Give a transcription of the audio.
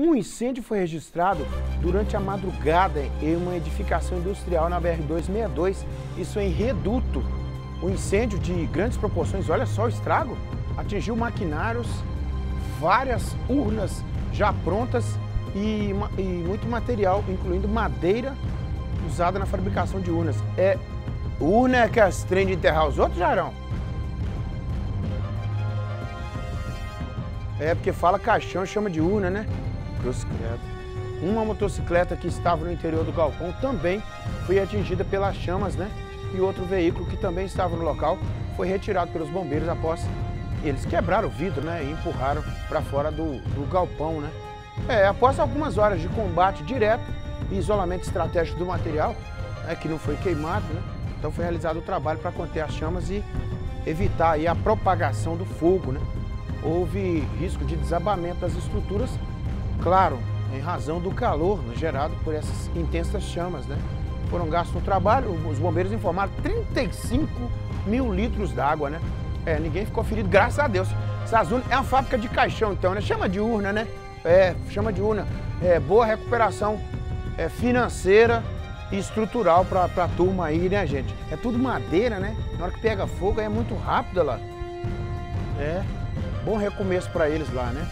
Um incêndio foi registrado durante a madrugada em uma edificação industrial na BR-262, isso em Reduto. O incêndio de grandes proporções, olha só o estrago, atingiu maquinários, várias urnas já prontas e, e muito material, incluindo madeira usada na fabricação de urnas. É urna que as trem de enterrar os outros, Jarão? É porque fala caixão chama de urna, né? Uma motocicleta que estava no interior do galpão também foi atingida pelas chamas, né? E outro veículo que também estava no local foi retirado pelos bombeiros após eles quebraram o vidro, né? E empurraram para fora do, do galpão, né? É, após algumas horas de combate direto e isolamento estratégico do material, né, que não foi queimado, né? Então foi realizado o trabalho para conter as chamas e evitar aí a propagação do fogo, né? Houve risco de desabamento das estruturas, claro, em razão do calor né, gerado por essas intensas chamas, né? Foram gastos no trabalho, os bombeiros informaram 35 mil litros d'água, né? É, ninguém ficou ferido, graças a Deus. Sazuna é uma fábrica de caixão, então, né? Chama de urna, né? É, chama de urna. É, boa recuperação é, financeira e estrutural para a turma aí, né, gente? É tudo madeira, né? Na hora que pega fogo é muito rápido lá. É, bom recomeço para eles lá, né?